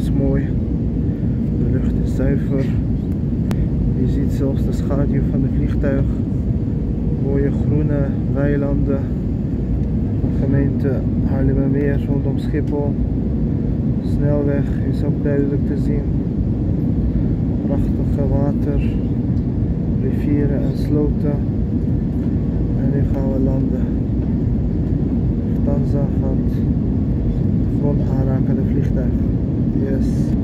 is mooi. De lucht is zuiver. Je ziet zelfs de schaduw van het vliegtuig. Mooie groene weilanden. De gemeente Haarlemmermeer rondom Schiphol. Snelweg is ook duidelijk te zien. Prachtige water, rivieren en sloten. En nu gaan we landen. Lufthansa gaat de grond aanraken, de vliegtuig. Yes.